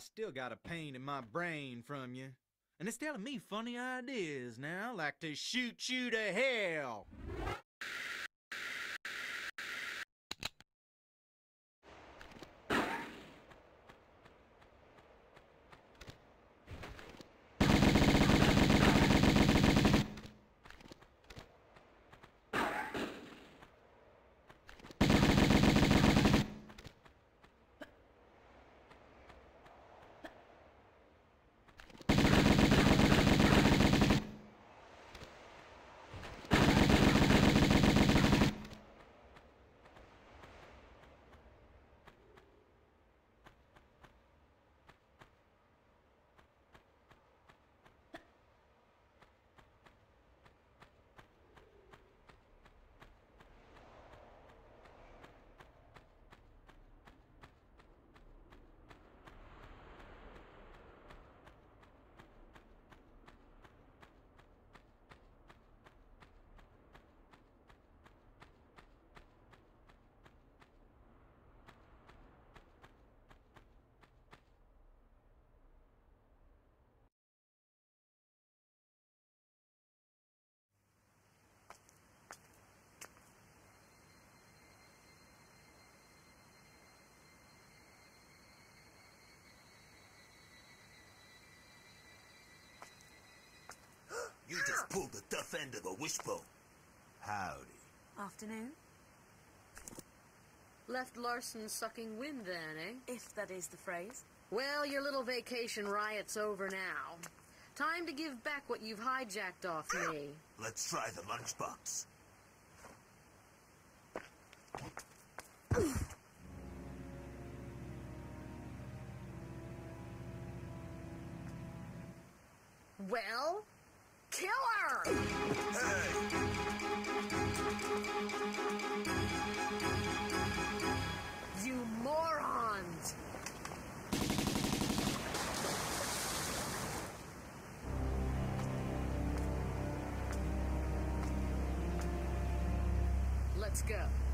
still got a pain in my brain from you. And it's telling me funny ideas now, like to shoot you to hell. You just pulled the tough end of the wishbone. Howdy. Afternoon, Left Larson sucking wind then, eh? if that is the phrase. Well, your little vacation riot's over now. Time to give back what you've hijacked off me. Let's try the lunchbox. Let's go.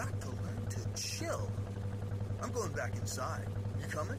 Got to learn to chill. I'm going back inside. You coming?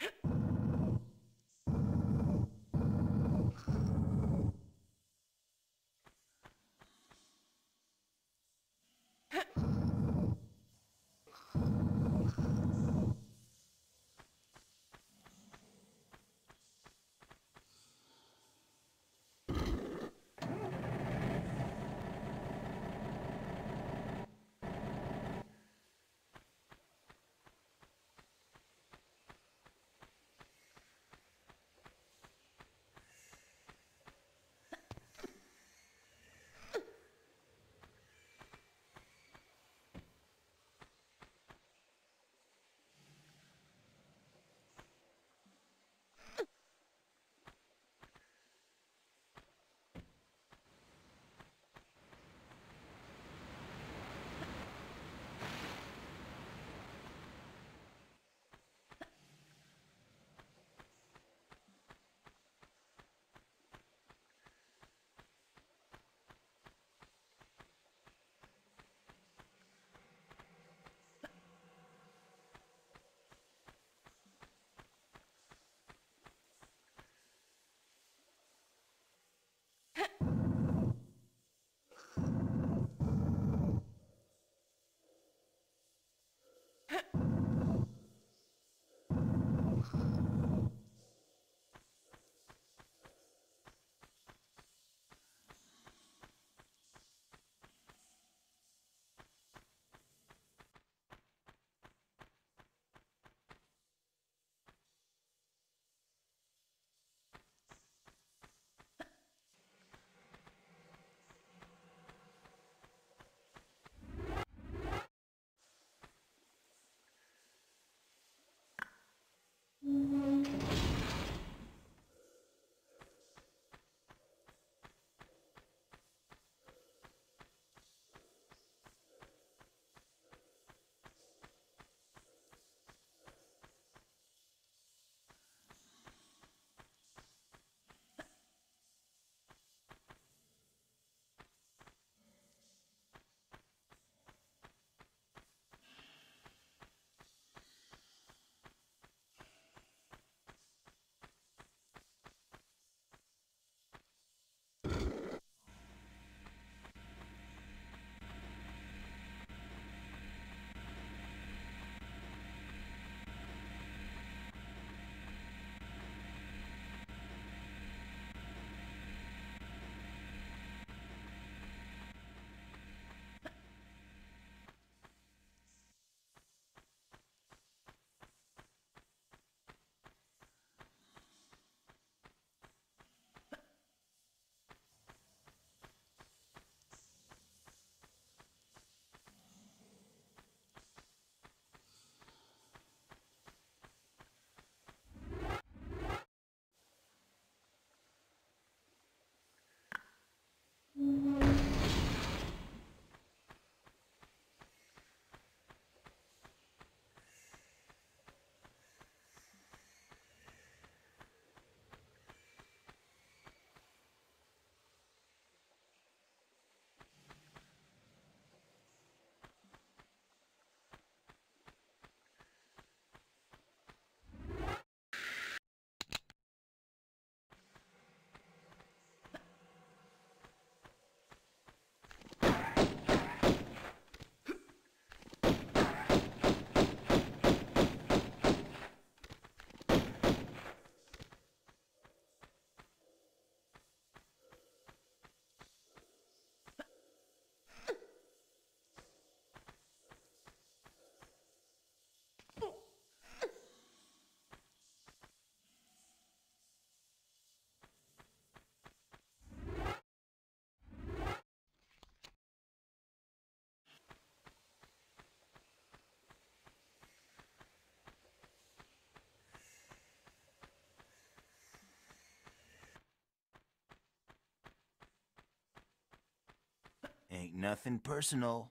Huh? Ain't nothing personal.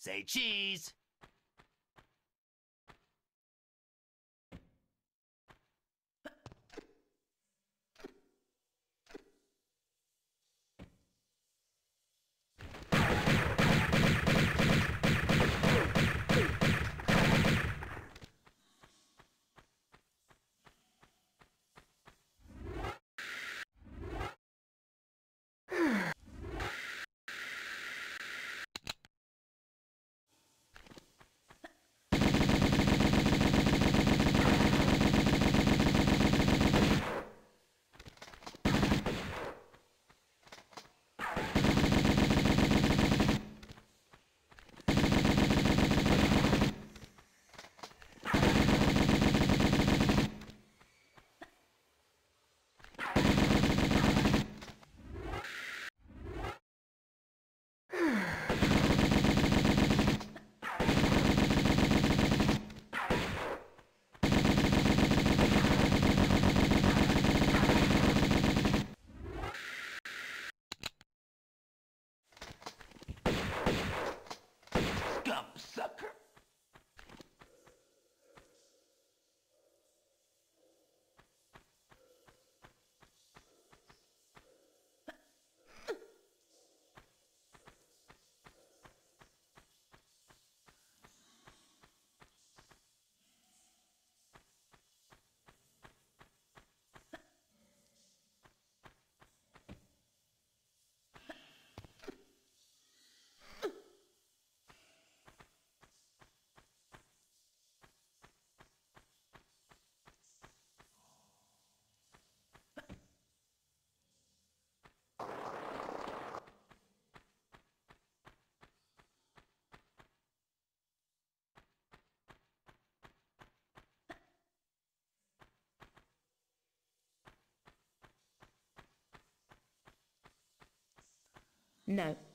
Say cheese. No.